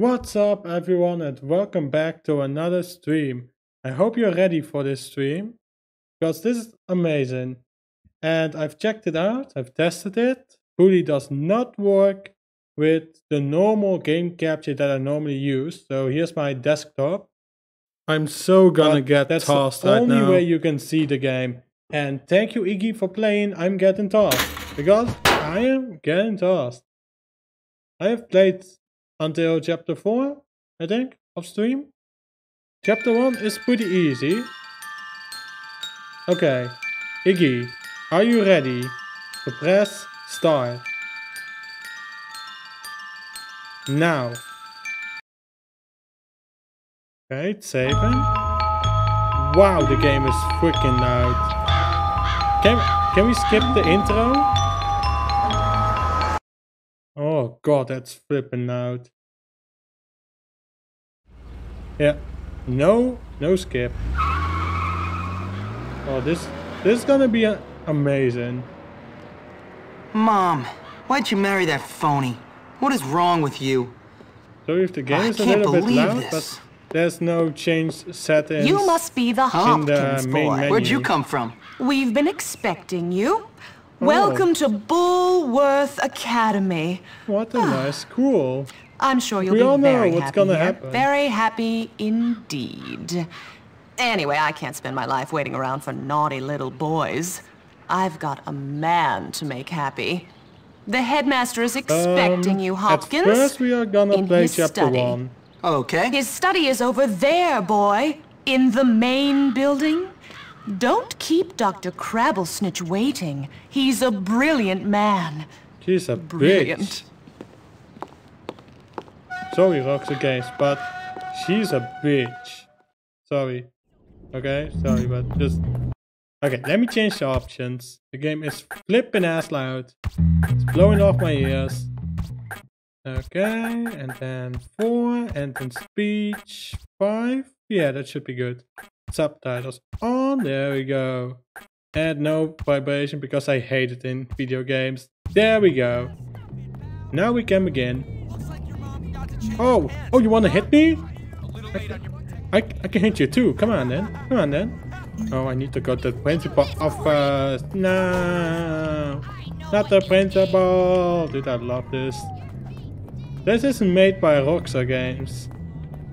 What's up everyone and welcome back to another stream. I hope you're ready for this stream because this is amazing. And I've checked it out, I've tested it. Bully does not work with the normal game capture that I normally use. So here's my desktop. I'm so gonna But get that's tossed the right only now. way you can see the game. And thank you Iggy for playing I'm getting tossed. Because I am getting tossed. I have played until chapter 4, I think, of stream. Chapter 1 is pretty easy. Okay, Iggy, are you ready to press start? Now. Okay, saving. Wow, the game is freaking loud. Can, can we skip the intro? Oh god, that's flipping out. Yeah. No, no skip. Oh, this this is gonna be a- amazing. Mom, why'd you marry that phony? What is wrong with you? So if the game I is a little bit loud, this. but there's no change settings. You must be the in Hopkins the main boy. menu. Where'd you come from? We've been expecting you. Welcome to Bullworth Academy. What a nice school. I'm sure you'll We be all know very what's happy gonna here. happen. Very happy indeed. Anyway, I can't spend my life waiting around for naughty little boys. I've got a man to make happy. The headmaster is expecting Um, you, Hopkins. At first we are gonna in play his chapter study. 1. Okay. His study is over there, boy. In the main building. Don't keep Dr. Crabblesnitch waiting. He's a brilliant man. She's a Brilliant. bitch. Sorry, Rockstar Games, but she's a bitch. Sorry. Okay, sorry, but just... Okay, let me change the options. The game is flipping ass loud. It's blowing off my ears. Okay, and then 4, and then speech 5. Yeah, that should be good. Subtitles on, there we go. And no vibration because I hate it in video games. There we go. Now we can begin. Oh, oh, you want to hit me? I, I can hit you too. Come on then. Come on then. Oh, I need to go to the principal office. No, not the principal. Dude, I love this. This isn't made by Rockstar Games.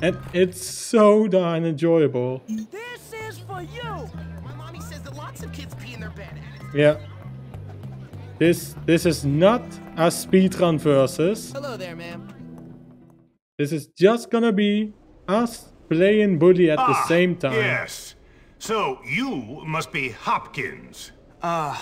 And it's so darn enjoyable. This is for you! My mommy says that lots of kids pee in their bed. Yeah. This this is not a speedrun versus. Hello there, ma'am. This is just gonna be us playing Bully at the Ah, same time. Yes. So you must be Hopkins. Uh,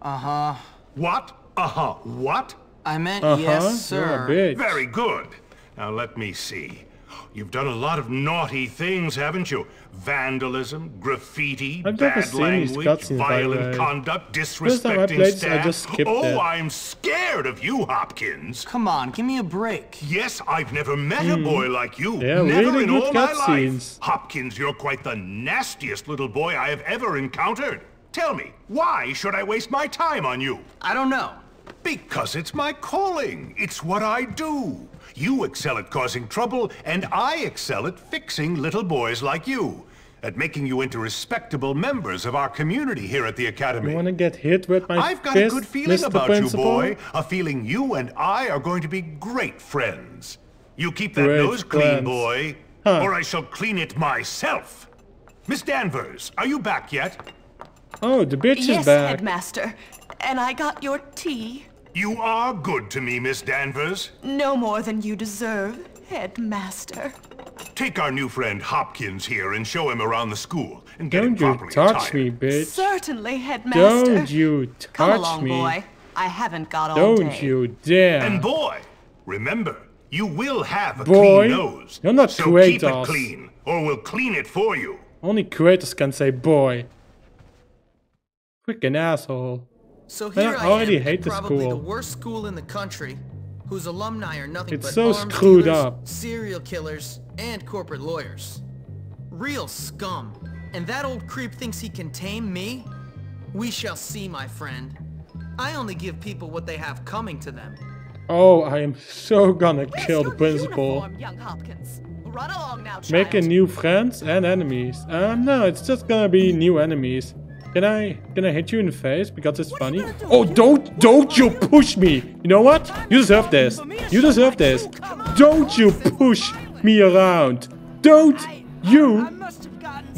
uh-huh. What? Uh-huh. What? I meant Uh-huh. yes, You're a sir. bitch. Very good. Now let me see. You've done a lot of naughty things, haven't you? Vandalism, graffiti, I've bad language, cutscenes, by the violent way. conduct, First time I disrespecting played this, I staff. just skipped oh, it. I'm scared of you, Hopkins. Come on, give me a break. Yes, I've never met a boy like you. Hmm. Yeah, never really in good all my life. Hopkins, you're quite the nastiest little boy I have ever encountered. Tell me, why should I waste my time on you? I don't know. Because it's my calling. It's what I do. You excel at causing trouble, and I excel at fixing little boys like you. At making you into respectable members of our community here at the Academy. You wanna get hit with my I've got fist, a good feeling Mr. about Principal? you, boy. A feeling you and I are going to be great friends. You keep that Great nose clean, friends. boy, Huh. or I shall clean it myself. Miss Danvers, are you back yet? Oh, the bitch yes, is back. Yes, headmaster. And I got your tea. You are good to me, Miss Danvers. No more than you deserve, headmaster. Take our new friend Hopkins here and show him around the school and get him Don't you properly touch attired. me, bitch. Certainly, headmaster. Don't you touch Come along, me. boy. I haven't got all Don't day. you dare. And boy, remember, you will have a Boy, clean nose. you're not so keep it clean, or we'll clean it for you. Only creators can say boy. Freaking asshole. So Man, here I I, already am, hate at the probably school. the worst school in the country, whose alumni are nothing It's but so arms screwed dealers, up. serial killers, and corporate lawyers. Real scum. And that old creep thinks he can tame me? We shall see, my friend. I only give people what they have coming to them. Oh, I am so gonna kill the principal. Uniform, young Hopkins. Run along now. Making new friends and enemies. Um, no, it's just gonna be new enemies. Can I, can I hit you in the face because it's funny? Oh, don't, don't you push me! You know what? You deserve this. You deserve this. Don't you push me around. Don't you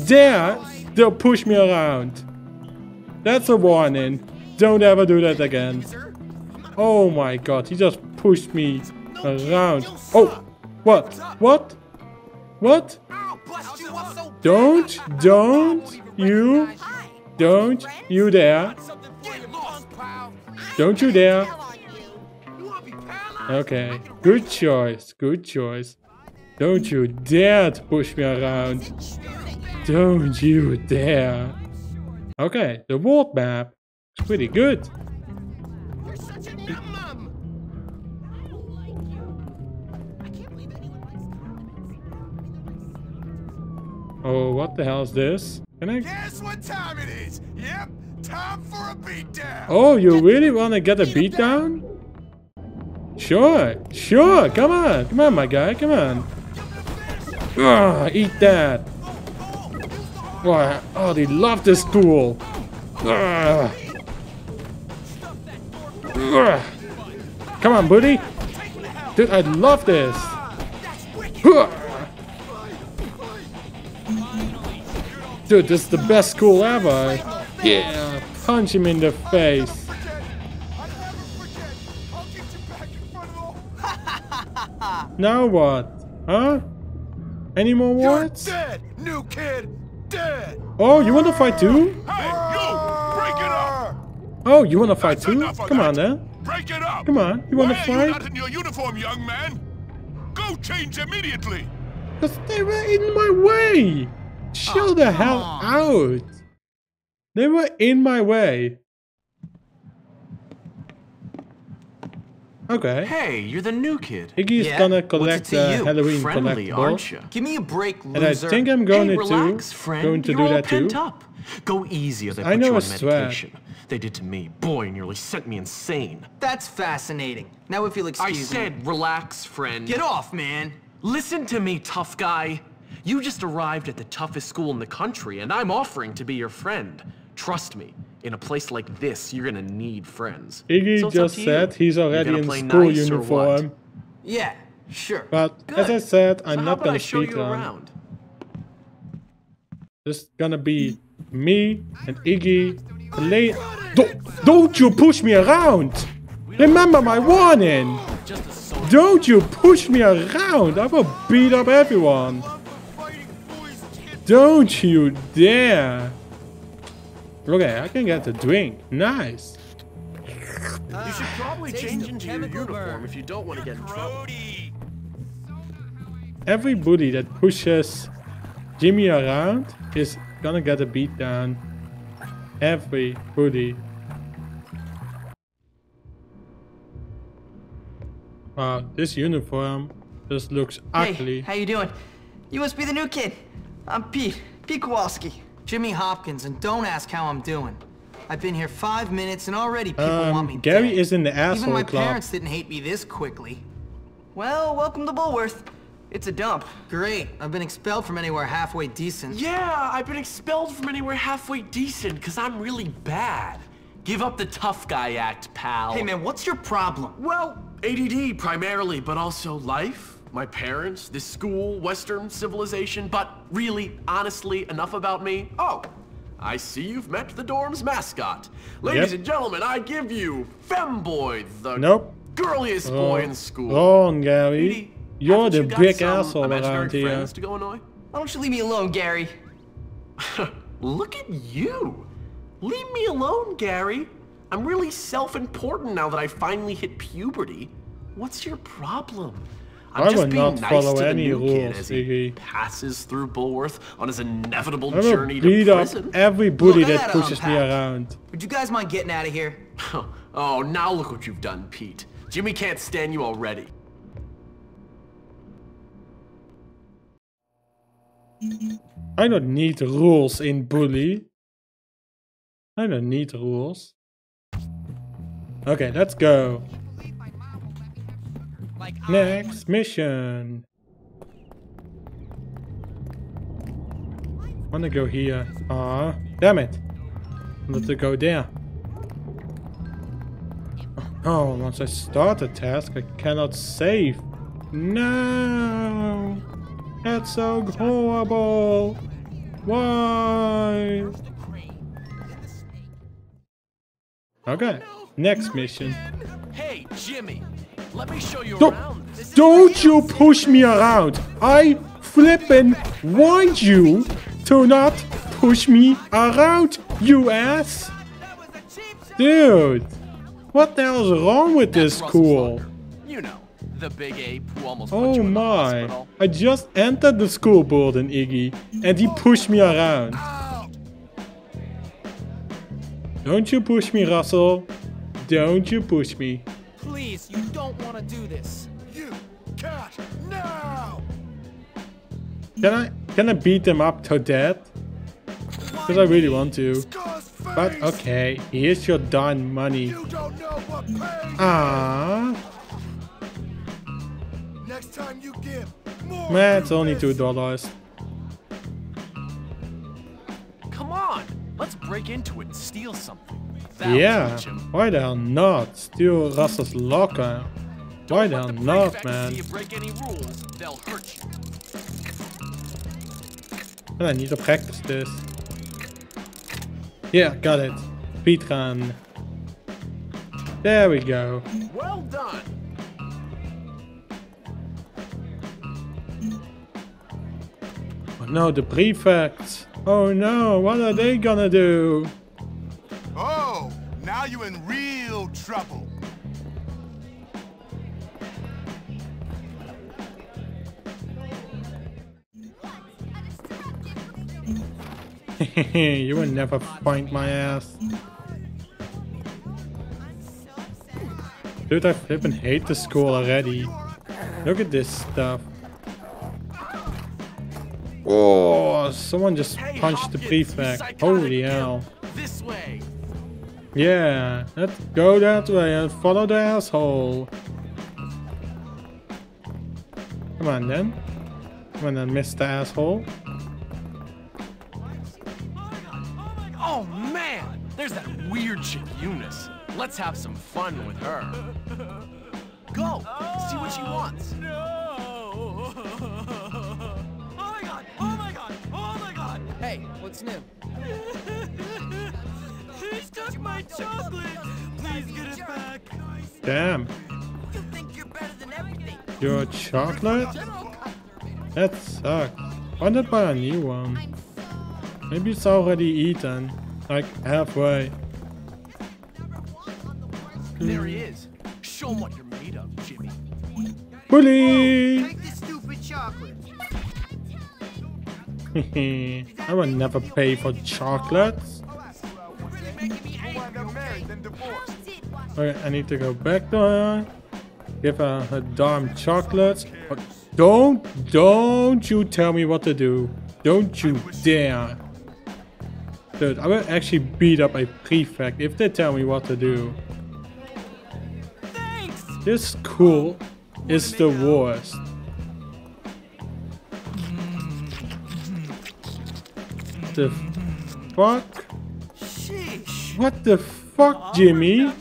dare to push me around. That's a warning. Don't ever do that again. Oh my god, he just pushed me around. Oh, what? What? What? Don't, don't you, don't you dare. Don't you dare. Okay, good choice, good choice. Don't you dare to push me around. Don't you dare. Okay, the world map is pretty good. Oh, what the hell is this? Can I? Guess what time it is? Yep, time for a beatdown. Oh, you really want to get a beat down? Sure, sure. Come on, come on, my guy. Come on. Ugh, eat that. Oh, oh, they love this school. Ugh. Ah. Ugh. Ah. Come on, buddy. Dude, I love this. Ugh. Dude, this is the best school ever. Yeah, punch him in the face. Now what? Huh? Any more You're words? dead, new kid. Dead. Oh, you wanna fight too? Hey, you! Break it up. Oh, you wanna fight That's too? Come on then. Break it up. Come on, you wanna Why are fight? you not in your uniform, young man? Go change immediately. Because they were in my way. Chill the oh, hell out. They were in my way. Okay. Hey, you're the new kid. Iggy's Yeah? gonna What's it collect to the you? Halloween Friendly, collectible. aren't you? Give me a break, loser. And I think I'm going hey, to relax, friend. going to You're do all that too. pent up. Go easy, or they I put know you on a sweat. medication. They did to me. Boy, nearly sent me insane. That's fascinating. Now if you'll excuse me. said, relax, friend. Get off, man. Listen to me, tough guy. You just arrived at the toughest school in the country, and I'm offering to be your friend. Trust me, in a place like this, you're gonna need friends. Iggy So just said he's already in school nice uniform. Yeah, sure. But as I said, I'm how not gonna I show speed you around? There's gonna be me and Iggy. Play. Don't, don't you push me around! Remember my warning! Don't you push me around! I will beat up everyone! Don't you dare! Okay, I can get the drink. Nice. You should ah, probably change into your uniform if you don't want to get in trouble. Every bully that pushes Jimmy around is gonna get a beat down. Every bully. Wow, this uniform just looks Hey, ugly. how you doing? You must be the new kid. I'm Pete. Pete Kowalski. Jimmy Hopkins, and don't ask how I'm doing. I've been here five minutes and already people want me Um, Gary dead. is in the asshole Even my club. parents didn't hate me this quickly. Well, welcome to Bullworth. It's a dump. Great. I've been expelled from anywhere halfway decent. Yeah, I've been expelled from anywhere halfway decent because I'm really bad. Give up the tough guy act, pal. Hey man, what's your problem? Well, ADD primarily, but also life, my parents, this school, Western civilization, but really, honestly, enough about me. Oh, I see you've met the dorm's mascot. Ladies Yep. and gentlemen, I give you Femme Boy, the Nope. girliest oh. boy in school. Wrong, Gary. Petey, You're haven't the you big some asshole imaginary around here. to go annoy? Why don't you leave me alone, Gary? Look at you. Leave me alone, Gary. I'm really self-important now that I finally hit puberty. What's your problem? I'm I just will being not nice follow to the any new kid rules, as he Iggy. passes through Bullworth on his inevitable I will journey beat to up prison. every bully Look, that gotta pushes me around. Would you guys mind getting out of here? oh, now look what you've done, Pete. Jimmy can't stand you already. I don't need rules in bully. I don't need rules. Okay, let's go. Next mission. I wanna go here. Ah, damn it. Wanted to go there. Oh, once I start a task, I cannot save. No! That's so horrible! Why? Okay, next mission. Hey, Jimmy, let me show you Don't, around. Don't you push me around! I flippin' warned you to not push me around, you ass! Dude, what the hell's wrong with this school? You know, the big ape who almost Oh you in the my. I just entered the school building, Iggy, and he pushed me around. Oh. Don't you push me, Russell. Don't you push me. Please, you don't want to do this. You cat now! Can I can I beat them up to death? Because I really want to. But okay, here's your darn money. You don't know what pain! Ah, Next time you give, more man, it's only two dollars. Come on, let's break into it and steal something. Yeah, why the hell not? Steal Russell's locker. Why the hell not, man? See you break any rules, they'll hurt you. And I need to practice this. Yeah, got it. Speedrun. There we go. Well done. Oh no, the prefects. Oh no, what are they gonna do? you will never find my ass. Dude, I flippin' hate the school already. Look at this stuff. Oh, someone just Hey, punched the Hopkins, you prefect. Holy hell. This way. Yeah, let's go that way and follow the asshole. Come on then. Come on then, Mr. Asshole. Oh man, there's that weird chick Eunice. Let's have some fun with her. Go, see what she oh, wants. No! oh my god! Oh my god! Oh my god! Hey, what's new? He's took my chocolate! Please get it back! Damn, You think you're better than everything! your chocolate? That sucks. Why not buy a new one? Maybe it's already eaten. Like halfway. There he is. Show him what you're made of, Jimmy. Bully! Take this stupid chocolate! I will never pay for chocolates. Wind up married, then divorced. Okay, I need to go back to her. Give her her damn chocolates. But don't, don't you tell me what to do. Don't you dare. Dude, I will actually beat up a prefect if they tell me what to do. This school is the worst. The fuck? What the fuck, Jimmy?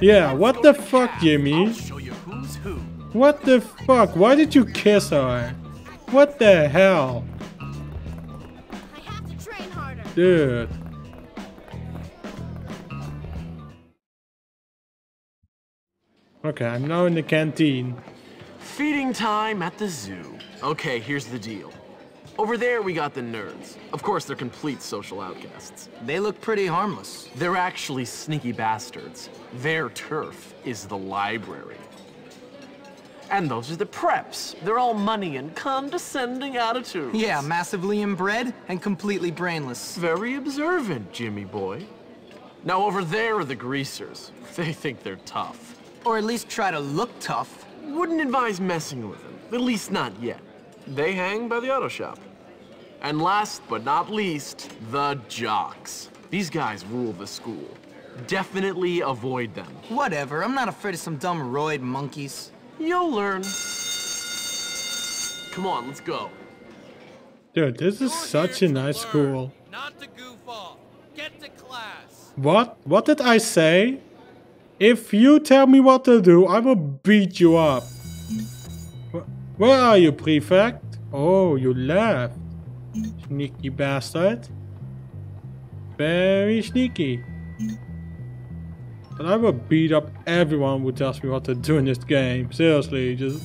Yeah, what the fuck, Jimmy? What the fuck? Why did you kiss her? What the hell? Dude. Okay, I'm now in the canteen. Feeding time at the zoo. Okay, here's the deal. Over there, we got the nerds. Of course, they're complete social outcasts. They look pretty harmless. They're actually sneaky bastards. Their turf is the library. And those are the preps. They're all money and condescending attitudes. Yeah, massively inbred and completely brainless. Very observant, Jimmy boy. Now over there are the greasers. They think they're tough. Or at least try to look tough. Wouldn't advise messing with them, at least not yet. They hang by the auto shop. And last but not least, the jocks. These guys rule the school. Definitely avoid them. Whatever, I'm not afraid of some dumb roid monkeys. You'll learn. Come on, let's go. Dude, this is such a nice school. Not to goof off. Get to class. What? What did I say? If you tell me what to do, I will beat you up. Where are you, prefect? Oh, you left. Sneaky bastard. Very sneaky. But I will beat up everyone who tells me what to do in this game. Seriously, just...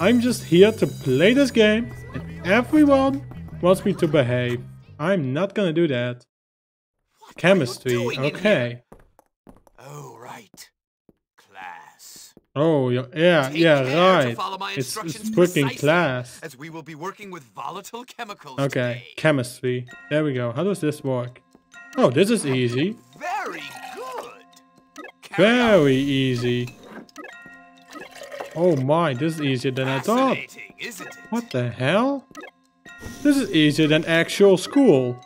I'm just here to play this game and everyone wants me to behave. I'm not gonna do that. Chemistry, okay. Oh, right. Class. Oh, yeah, yeah, Take yeah, right. It's, it's freaking class. As we will be working with volatile chemicals Okay, today. chemistry. There we go. How does this work? Oh, this is easy. Very good. Carry on. Very easy. Oh my, this is easier than I thought. What the hell? This is easier than actual school.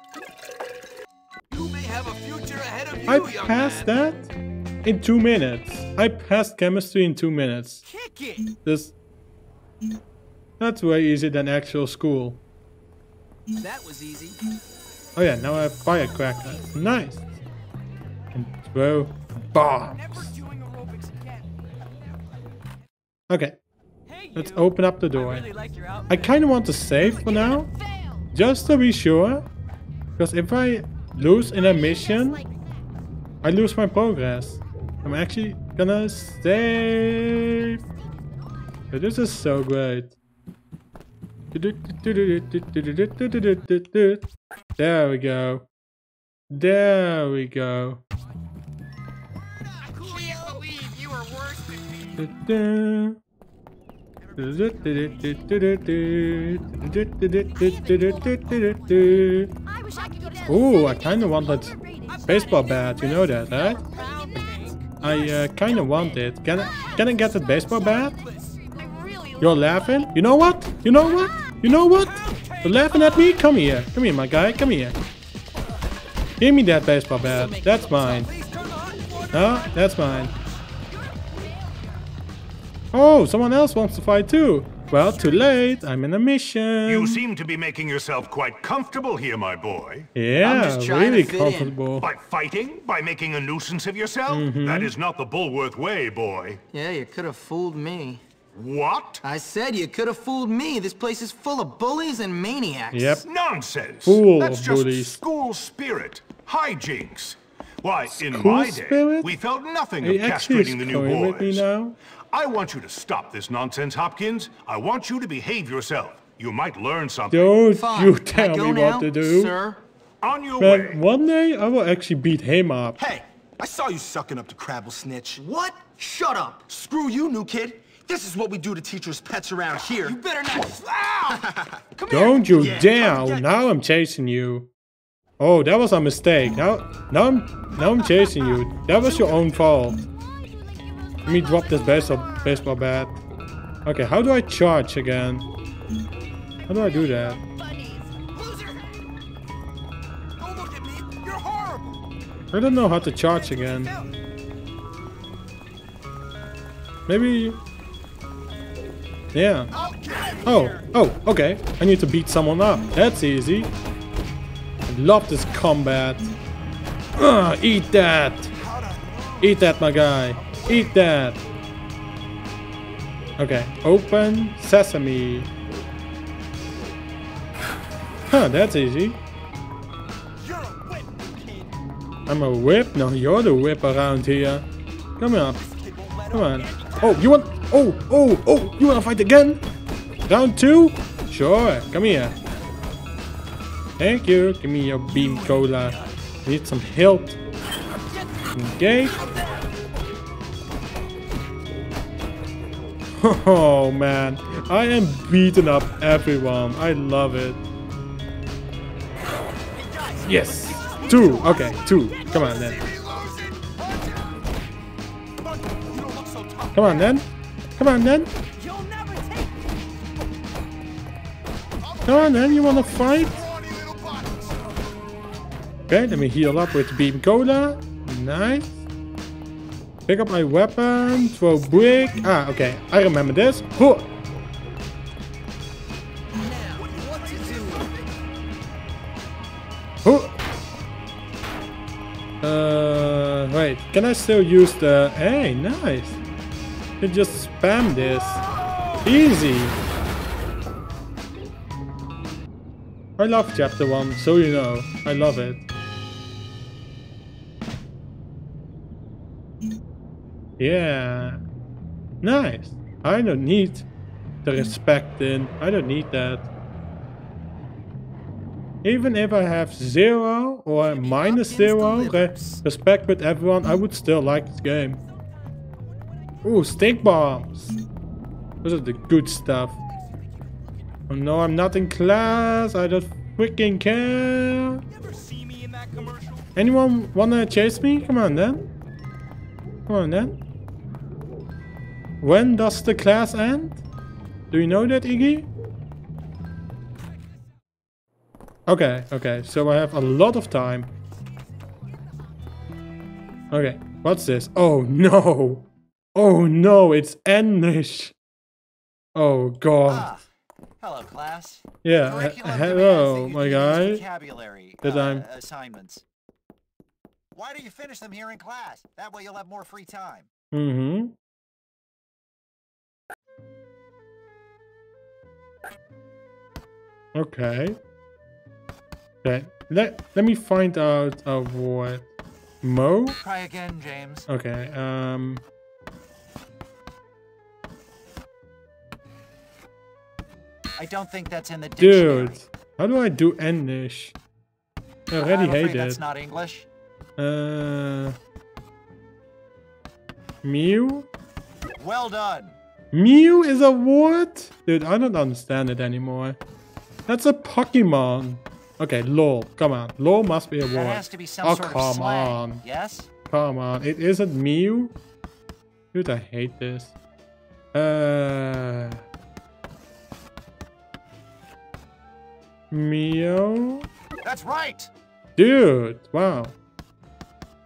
You may have a future ahead of you, I passed that in two minutes. I passed chemistry in two minutes. This that's way easier than actual school. That was easy. Oh yeah, now I have firecrackers. Nice. And throw bombs. doing aerobics again. Okay, let's open up the I door. really like I kind of want to save for now, just to be sure. Because if I lose in a mission, I lose my progress. I'm actually gonna save. This is so great. There we go. There we go. Ooh, I kinda want that baseball bat, you know that, right? I uh, kinda want it. Can I, can I get that baseball bat? You're laughing? You know what? You know what? You know what? You're laughing at me? Come here. Come here, my guy. Come here. Give me that baseball bat. That's mine. No, that's mine. Oh, someone else wants to fight too. Well, too late. I'm in a mission. You seem to be making yourself quite comfortable here, my boy. yeah, I'm just trying to really fit in. comfortable. By fighting? By making a nuisance of yourself? Mm-hmm. That is not the Bullworth way, boy. Yeah, you could have fooled me. What? I said you could have fooled me. This place is full of bullies and maniacs. Yep. Nonsense. Full That's just bullies. school spirit. Hijinks. Why, in my day, spirit? we felt nothing Are of castrating the new screwing with me boys. Now? I want you to stop this nonsense, Hopkins. I want you to behave yourself. You might learn something. Don't Fine. you tell me now, what to do. Sir. On your Man, way. one day I will actually beat him up. Hey, I saw you sucking up to Crabblesnitch. What? Shut up. Screw you, new kid. This is what we do to teachers' pets around ah, here. You better not. Ow! Come Don't you Yeah, dare! come Now I'm chasing you. Oh, that was a mistake. Now, now I'm, now I'm chasing you. That was your own fault. Let me drop this baseball, baseball bat. Okay, how do I charge again? How do I do that? I don't know how to charge again. Maybe. Yeah. Oh, oh, okay. I need to beat someone up. That's easy. I love this combat. Ugh, eat that. Eat that, my guy. Eat that. Okay, open sesame. Huh, that's easy. I'm a whip? No, you're the whip around here. Come on. Come on. Oh, you want... Oh, oh, oh, you want to fight again? Round two? Sure, come here. Thank you. Give me your beam cola. Need some health. Engage. Oh man, I am beating up everyone. I love it. Yes. Two. Okay, two. Come on then. Come on then. Come on then. Come on then. You wanna fight? Okay, let me heal up with beam cola. Nice. Pick up my weapon. Throw brick. Ah, okay. I remember this. Huh. Uh, wait. Can I still use the... Hey, nice. You just spam this. Easy. I love chapter 1, so you know. I love it. Yeah. Nice. I don't need the respect then. I don't need that. Even if I have zero or minus zero re respect with everyone, I would still like this game. Ooh, stink bombs. Those are the good stuff. Oh no, I'm not in class. I don't freaking care. Anyone wanna chase me? Come on then. Come on then. When does the class end? Do you know that, Iggy? Okay, okay, so I have a lot of time. Okay, what's this? Oh no! Oh no, it's English! Oh god. Ah, hello, class. Yeah, Curriculum hello, my do guy. Vocabulary uh, I'm- assignments. Why don't you finish them here in class? That way you'll have more free time. Mm-hmm. Okay. Okay. Let let me find out of what Mo. Try again, James. Okay. Um. I don't think that's in the dictionary. Dude, how do I do English? I already I'm hate that's not English. Uh. Mew. Well done. Mew is a word? Dude, I don't understand it anymore. That's a Pokemon. Okay, lol. Come on. Lol must be a word. Has to be some oh, come on. Yes? Come on. It isn't Mew? Dude, I hate this. Uh. Meow? That's right. Dude, wow.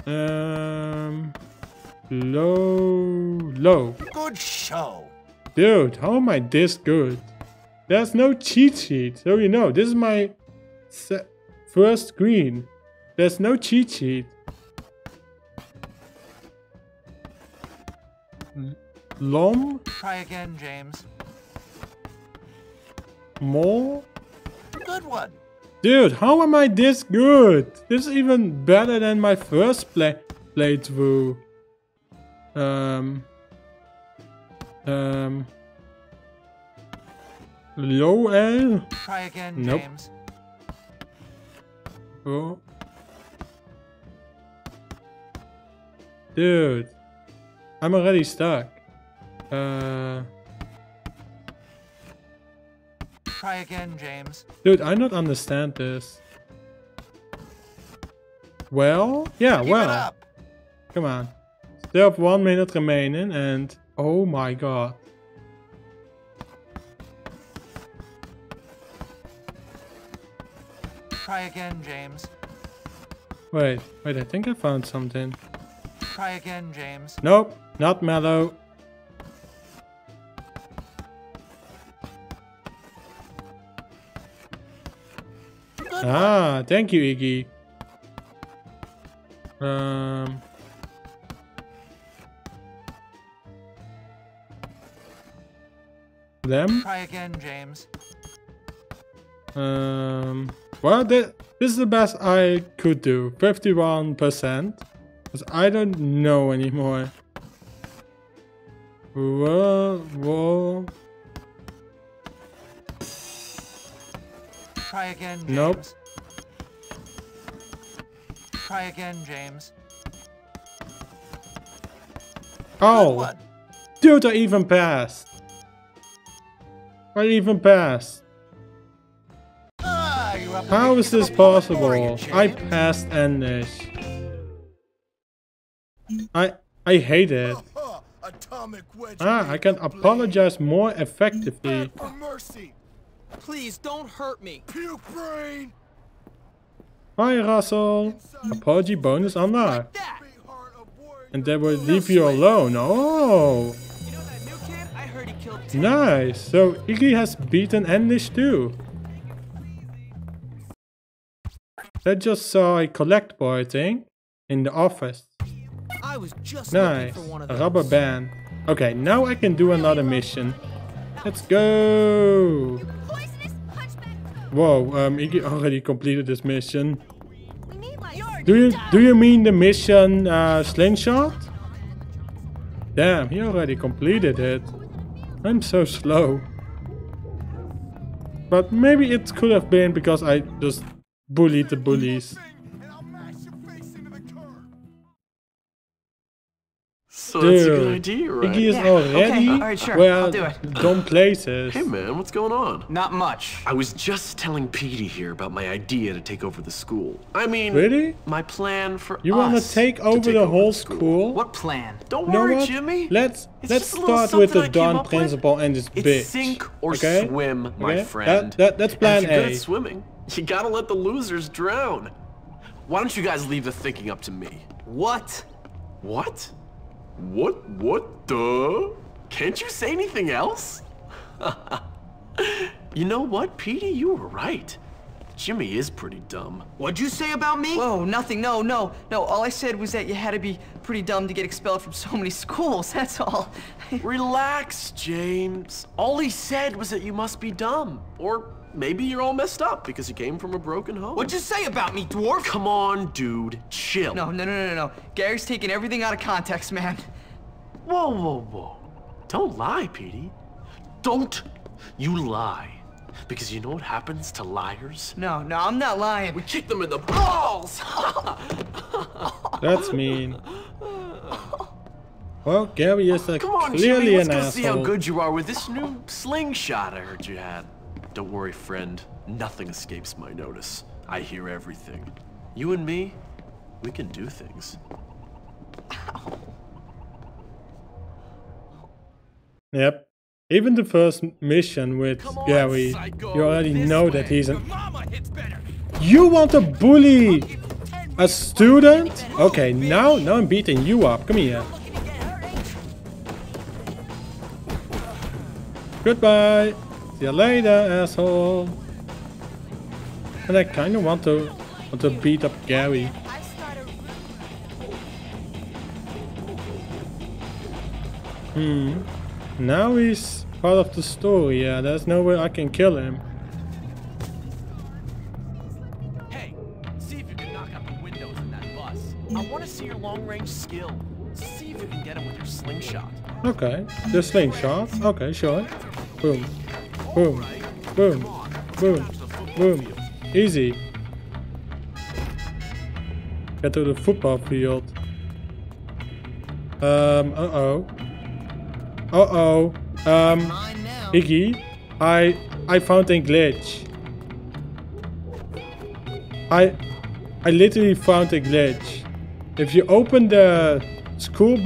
Um. Low. Low. Good show. Dude, how am I this good? There's no cheat sheet, so you know, this is my first screen. There's no cheat sheet. Lom? Try again, James. More? Good one. Dude, how am I this good? This is even better than my first play playthrough. Um. Um. Low L? Try again, Nope. James. Oh. Dude. I'm already stuck. Uh. Try again, James. Dude, I don't understand this. Well? Yeah, Keep well. up. Come on. Still have one minute remaining and... Oh my god. Try again, James. Wait, wait, I think I found something. Try again, James. Nope, not mellow. Ah, thank you, Iggy. Um... Them? Try again, James. Um, well, thi- this is the best I could do. 51%. Because I don't know anymore. Whoa, whoa. Try again, James. Nope. Try again, James. Oh! dude, I even passed. I even passed. You're up How is this the wall for possible? I James. passed English. I I hate it. Atomic wedge. Ah, I can apologize more effectively. For mercy. Please don't hurt me. Puke brain. Hi Russell. Apology bonus unlocked. And they will leave you alone. Oh. Nice. So Iggy has beaten English too. I just saw a collectible, I think, in the office. I was just Nice. for one of A rubber band. Okay, now I can do another mission. Let's go. Whoa, um, Iggy already completed this mission. Do you do you mean the mission uh, slingshot? Damn, he already completed it. I'm so slow. But maybe it could have been because I just bullied the bullies. So that's a good idea, right? Iggy is Yeah, already okay, alright, sure, where I'll do it. dumb places. Hey man, what's going on? Not much. I was just telling Petey here about my idea to take over the school. I mean, Really? my plan for You us wanna take over take the over whole school. school? What plan? Don't You know worry, what? Jimmy. Let's It's let's just a little start with the something I came Don up with. principle and this It's bitch. sink or okay? swim, my Okay? friend. That, that, that's And plan if you're good A. at swimming, you gotta let the losers drown. Why don't you guys leave the thinking up to me? What? What? What? What the? Can't you say anything else? you know what, Petey? You were right. Jimmy is pretty dumb. What'd you say about me? Whoa, nothing. No, no, no. All I said was that you had to be pretty dumb to get expelled from so many schools. That's all. Relax, James. All he said was that you must be dumb. Or maybe you're all messed up because you came from a broken home. What'd you say about me, dwarf? Come on, dude. Chill. No, no, no, no, no. Gary's taking everything out of context, man. Whoa, whoa, whoa. Don't lie, Petey. Don't you lie. Because you know what happens to liars? No, no, I'm not lying. We kick them in the balls! That's mean. Well, Gary is a Come on, clearly Jimmy, let's an go see how good you are with this new slingshot I heard you had. Don't worry, friend. Nothing escapes my notice. I hear everything. You and me, we can do things. Yep. Even the first mission with Gary, you already know that he's an. You want to bully a student? Okay, now now I'm beating you up. Come here. Goodbye. See you later, asshole. And I kind of want to want to beat up Gary. Hmm. Now he's part of the story. Yeah, there's no way I can kill him. Hey, see if you can knock out the windows in that bus. I want to see your long-range skill. See if you can get him with your slingshot. Okay, the slingshot. Okay, sure. Boom, boom, boom, boom, boom. Easy. Get to the football field. Um. Uh oh. Uh oh. Um. Iggy, I I found a glitch. I I literally found a glitch. If you open the school bus